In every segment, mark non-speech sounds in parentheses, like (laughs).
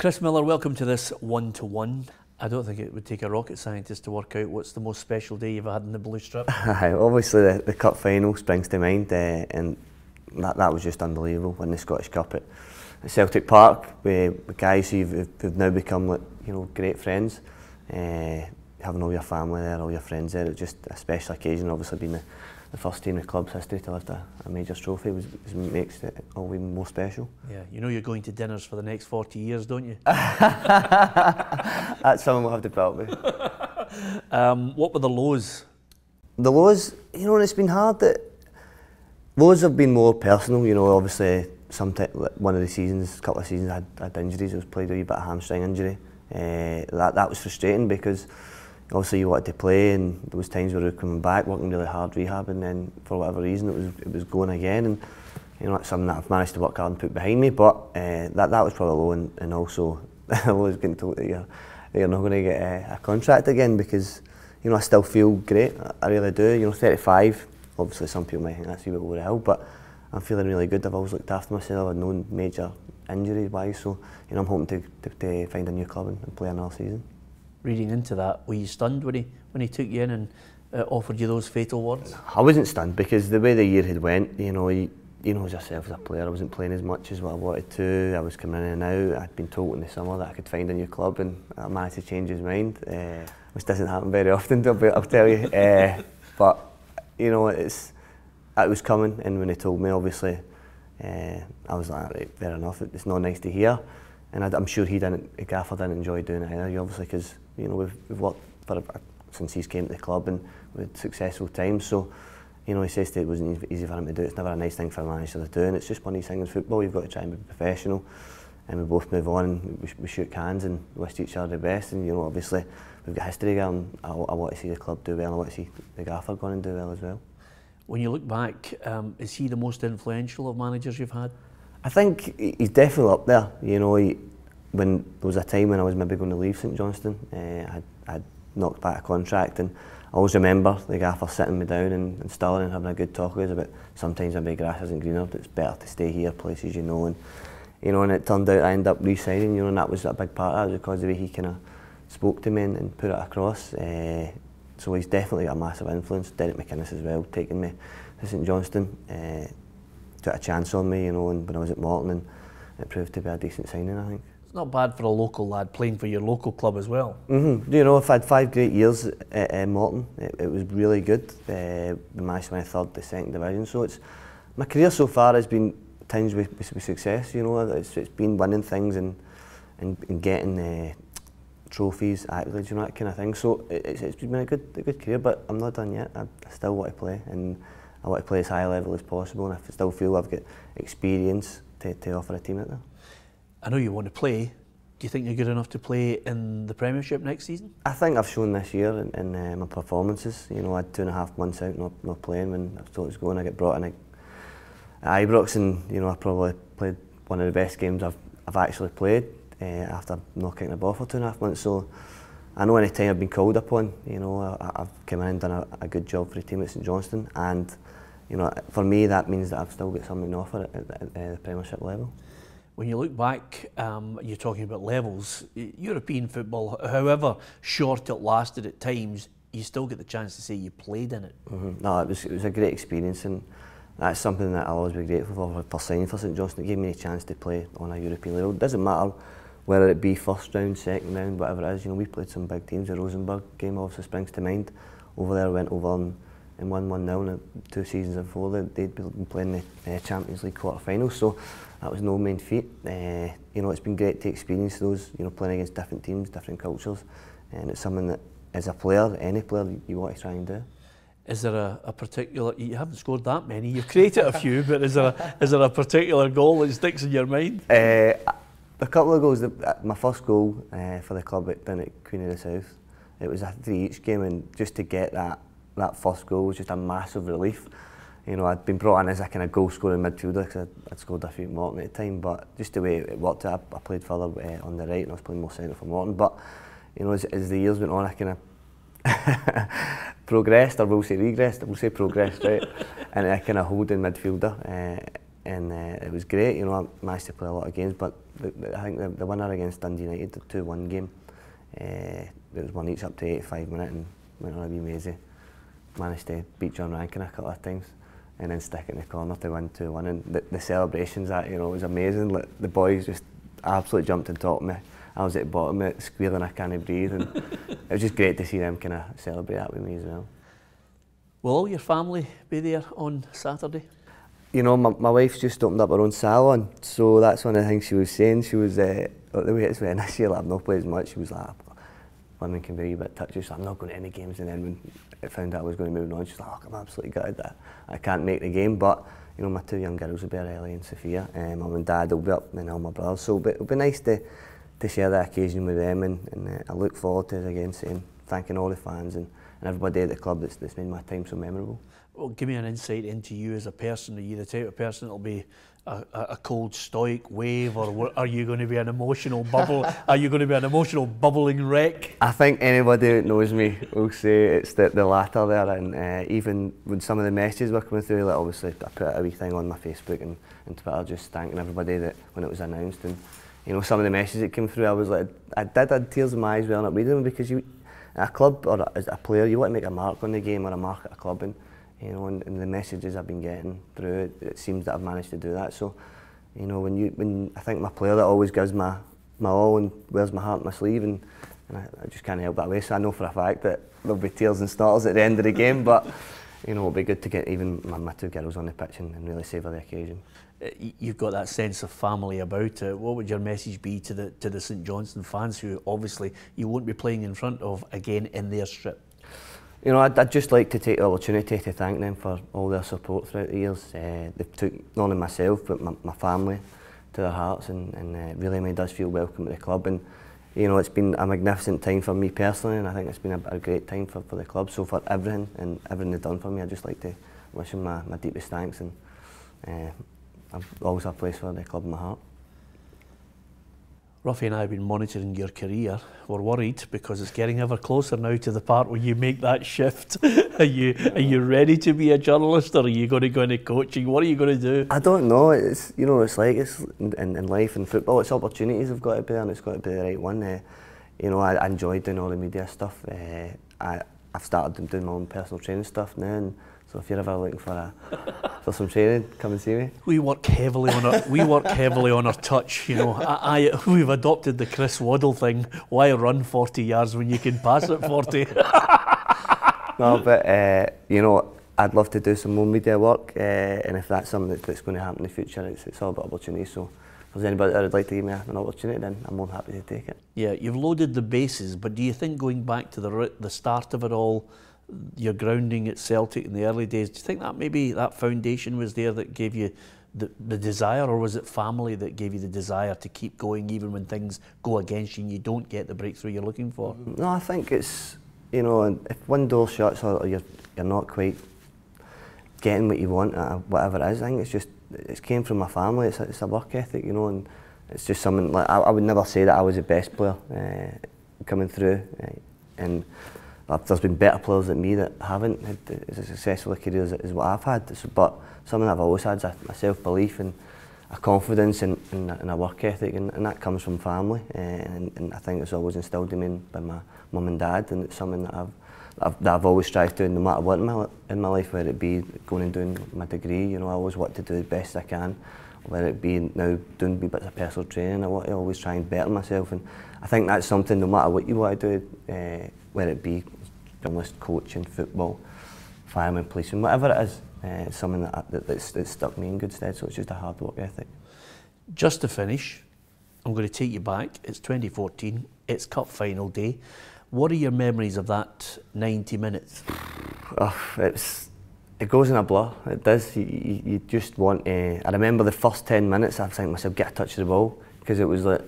Chris Miller, welcome to this one to one. I don't think it would take a rocket scientist to work out what's the most special day you've had in the blue strip. (laughs) Obviously, the, the cup final springs to mind, uh, and that, that was just unbelievable winning the Scottish Cup at, at Celtic Park with, with guys who've, who've now become like, you know great friends. Uh, having all your family there, all your friends there, it's just a special occasion. Obviously, being the, the first team in the club's history to lift a, a major trophy was, was makes it all even more special. Yeah, you know you're going to dinners for the next 40 years, don't you? (laughs) That's something we'll have to put up with. (laughs) um, what were the lows? The lows, you know, it's been hard. That lows have been more personal. You know, obviously, some one of the seasons, a couple of seasons, I had, had injuries. I was played a wee bit of hamstring injury. Uh, that that was frustrating because obviously you wanted to play and there was times where we were coming back working really hard rehab and then for whatever reason it was it was going again and you know that's something that I've managed to work hard and put behind me but uh, that that was probably low and, and also (laughs) I was getting told that you're, you're not going to get a, a contract again because you know I still feel great I really do you know 35 obviously some people might think that's a bit over the hill but I'm feeling really good I've always looked after myself I've known major injuries wise so you know I'm hoping to, to, to find a new club and, and play another season reading into that, were you stunned when he when he took you in and uh, offered you those fatal words? I wasn't stunned because the way the year had went, you know, you, you know as yourself as a player, I wasn't playing as much as what I wanted to. I was coming in and out. I'd been told in the summer that I could find a new club, and I managed to change his mind, uh, which doesn't happen very often. (laughs) I'll, I'll tell you. Uh, but you know, it's it was coming, and when he told me, obviously, uh, I was like, right, fair enough. It's not nice to hear, and I, sure he didn't, Gaffer didn't enjoy doing it either, obviously, because you know we've, we've worked for a, since he's came to the club and with successful times. So, you know, he says that it wasn't easy for him to do. It's never a nice thing for a manager to do, and it's just one of these things in football. You've got to try and be professional, and we both move on and we, we shoot cans and wish each other the best. And you know, obviously, we've got history there, and I, I want to see the club do well. And I want to see the Gaffer going and do well as well. When you look back, um, is he the most influential of managers you've had? I think he's definitely up there. You know, he, when there was a time when I was maybe going to leave St Johnstone, uh, I'd, I'd knocked back a contract and I always remember the gaffer sitting me down and, and and having a good talk with us about sometimes maybe grass isn't greener, but it's better to stay here, places you know. And, you know, and it turned out I ended up re-signing, you know, and that was a big part of it because the way he kind of spoke to me and, and put it across. Uh, so he's definitely got a massive influence. Derek McInnes as well, taking me to St Johnstone. Uh, took a chance on me, you know, and when I was at Morton and it proved to be a decent signing, I think. It's not bad for a local lad playing for your local club as well. Mm-hmm. You know, I've had five great years at, at Morton. It, it was really good. Uh, we managed to win third, the second division. So it's my career so far has been tinged with, with, with success. You know, it's, it's been winning things and and, and getting uh, trophies, accolades, you know that kind of thing. So it, it's, it's been a good a good career, but I'm not done yet. I, I still want to play, and I want to play as high level as possible. And I still feel I've got experience to, to offer a team at there. I know you want to play. Do you think you're good enough to play in the Premiership next season? I think I've shown this year in, in uh, my performances. You know, I had two and a half months out not, not playing when I thought it was going. I get brought in at, at Ibrox and, you know, I probably played one of the best games I've, I've actually played uh, after knocking the ball for two and a half months. So I know any time I've been called upon, you know, I, I've come in and done a, a good job for the team at St Johnstone. And, you know, for me, that means that I've still got something to offer at, at, at the Premiership level. When you look back, um, you're talking about levels. European football, however short it lasted at times, you still get the chance to say you played in it. Mm-hmm. No, it was, it was a great experience, and that's something that I'll always be grateful for for signing for St Johnstone. It gave me a chance to play on a European level. It doesn't matter whether it be first round, second round, whatever it is. You know, we played some big teams. The Rosenborg game obviously springs to mind. Over there, went over and, and won 1 0 two seasons before. They'd been playing the uh, Champions League quarter final. So that was no mean feat. Uh, you know, it's been great to experience those, you know, playing against different teams, different cultures, and it's something that, as a player, any player, you want to try and do. Is there a, a particular, you haven't scored that many, you've created a few, but is there a, is there a particular goal that sticks in your mind? Uh, a couple of goals, uh, my first goal uh, for the club down at Queen of the South, it was a three each game, and just to get that, that first goal was just a massive relief you know, I'd been brought in as a kind of goal scoring midfielder because I'd, I'd scored a few at Morton at the time, but just the way it worked out, I, played further uh, on the right and I was playing more centre for Morton. But, you know, as, as the years went on, I kind of (laughs) progressed, or we'll say regressed, we'll say progressed, right? (laughs) and I kind of holding midfielder. Uh, and uh, it was great. You know, I managed to play a lot of games, but the, the, I think the, the winner against Dundee United, the 2-1 game, uh, it was one each up to 85 minutes and went on a wee mazy. Managed to beat John Rankin a couple of times and then stick it in the corner to win 2-1. And the, the celebrations that, you know, was amazing. Like, the boys just absolutely jumped on top of me. I was at the bottom of it, squealing I can't breathe. And (laughs) it was just great to see them kind of celebrate that with me as well. Will all your family be there on Saturday? You know, my, my wife's just opened up her own salon, so that's one of the things she was saying. She was, uh, the way it's when this year, like, I've not played as much, she was like, women can be a bit touchy, so I'm not going to any games. And then when I found out I was going to move on, she's like, oh, I'm absolutely gutted that I can't make the game. But, you know, my two young girls will be there, Ellie and Sophia. Um, mum and dad will be up, and all my brothers. So it'll be nice to, to share that occasion with them. And, and uh, I look forward to it again, saying, thanking all the fans and, and everybody at the club that's, that's made my time so memorable. Well, give me an insight into you as a person. Are you the type of person that'll be a, a cold, stoic wave, or are you going to be an emotional bubble? (laughs) are you going to be an emotional, bubbling wreck? I think anybody that knows me will say it's the, the latter there. And uh, even when some of the messages were coming through, like obviously I put a wee thing on my Facebook and, and Twitter just thanking everybody that when it was announced. And you know, some of the messages that came through, I was like, I did, had tears in my eyes when I reading them because you, a club or as a player, you want to make a mark on the game or a mark at a club. And, you know, and, and the messages I've been getting through it, it seems that I've managed to do that. So, you know, when you when I think my player that always gives my my all and wears my heart on my sleeve, and, and I, I just can't help that way. So I know for a fact that there'll be tears and starters at the end of the game, but you know, it'll be good to get even my, my two girls on the pitch and, and really savour the occasion. Uh, you've got that sense of family about it. What would your message be to the to the St Johnstone fans who obviously you won't be playing in front of again in their strip? You know, I'd, I'd just like to take the opportunity to thank them for all their support throughout the years. Uh, they took not only myself but my, my family to their hearts and, and uh, really made us feel welcome at the club. And you know, it's been a magnificent time for me personally, and I think it's been a, a great time for, for the club. So for everything and everything they've done for me, I just like to wish them my, my deepest thanks. And uh, I've always a place for the club in my heart. Ruffy and I have been monitoring your career. We're worried because it's getting ever closer now to the part where you make that shift. (laughs) are you are you ready to be a journalist or are you going to go into coaching? What are you going to do? I don't know. It's you know it's like it's in, in life and football. It's opportunities have got to be there and it's got to be the right one. Uh, you know I, I doing all the media stuff. Uh, I I've started doing my own personal training stuff now and so if you're ever looking for a for some training, come and see me. We work heavily on our we work heavily on our touch. You know, I, I we've adopted the Chris Waddle thing. Why run 40 yards when you can pass it 40? (laughs) no, but uh, you know, I'd love to do some more media work, uh, and if that's something that, that's going to happen in the future, it's, it's all about opportunity. So if there's anybody that would like to give me an opportunity, then I'm more than happy to take it. Yeah, you've loaded the bases, but do you think going back to the the start of it all? Your grounding at Celtic in the early days, do you think that maybe that foundation was there that gave you the, the desire, or was it family that gave you the desire to keep going even when things go against you and you don't get the breakthrough you're looking for? No, I think it's, you know, if one door shuts or you're, you're not quite getting what you want, uh, whatever it is, I think it's just, it came from my family, it's a, it's a work ethic, you know, and it's just something, like, I, I would never say that I was the best player uh, coming through, uh, and there's been better players than me that haven't had as successful a career as, as what I've had. But something I've always had is a, a self-belief and a confidence and, and, and, a work ethic, and, and that comes from family. Uh, and, and I think it's always instilled in me by my mum and dad, and it's something that I've, I've, that I've always strived to do no matter what in my, in my life, whether it be going and doing my degree. You know, I always want to do the best I can. Whether it be now doing wee bits of personal training, I want to always try and better myself. And I think that's something, no matter what you want to do, uh, whether it be journalist, coaching, football, fireman, policeman, whatever it is, uh, it's something that, that, that's, that's stuck me in good stead, so it's just a hard work ethic. Just to finish, I'm going to take you back. It's 2014, it's cup final day. What are your memories of that 90 minutes? Oh, it's it goes in a blur. It does. You, you, you just want to. I remember the first 10 minutes. I was thinking myself, get a touch of the ball because it was like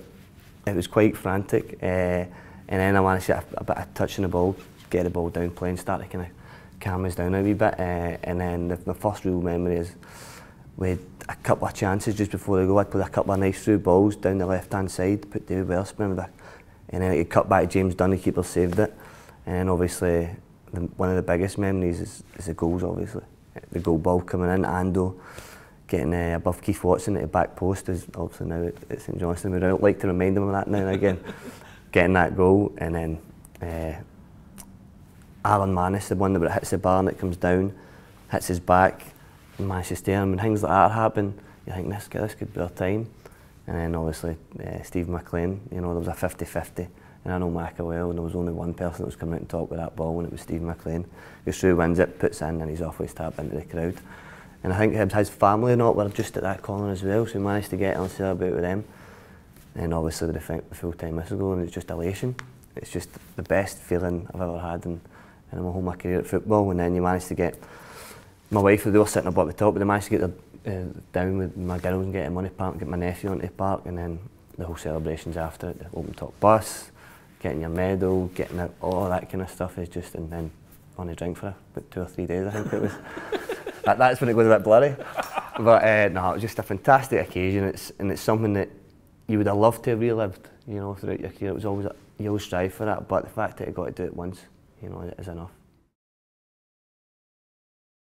it was quite frantic. Uh, and then I managed to get a, a bit of touch in the ball, get the ball down playing, start to kind of calm us down a wee bit. Uh, and then the, my first real memory is with a couple of chances just before the goal. I put a couple of nice through balls down the left hand side, put David Wotherspoon back, and then it cut back to James Dunn, the keeper saved it. And then obviously the, one of the biggest memories is, is the goals, obviously. The goal ball coming in, Ando getting uh, above Keith Watson at the back post is obviously now at, St Johnstone. We don't like to remind him of that now and again. Getting that goal and then uh, Alan Mannus, the one that hits the bar and it comes down, hits his back, and manages to stay him. When things like that happen, you think this, this could be our time. And then obviously uh, Steve McLean, you know, there was a 50-50 and I know Macca well and there was only one person that was coming out and talk with that ball and it was Steve McLean. Goes through, wins it, puts in and he's off his tap into the crowd. And I think his family and all were just at that corner as well, so he managed to get on and celebrate with them. And obviously with the full-time whistle and it's just elation. It's just the best feeling I've ever had in, in my whole my career at football and then you manage to get my wife, they were sitting up at the top, but they managed to get the, uh, down with my girls and get him on the park, get my nephew onto the park, and then the whole celebrations after it, the open top bus, getting your medal, getting out, all that kind of stuff is just, and then on a drink for about two or three days, I think it was. (laughs) that, that's when it goes a bit blurry. But uh, no, it was just a fantastic occasion. It's and it's something that you would have loved to have relived, you know, throughout your career. It was always a, you always strive for that, but the fact that you got to do it once, you know, is enough.